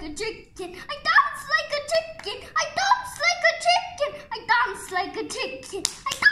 like a chicken. I dance like a chicken. I dance like a chicken. I dance like a chicken.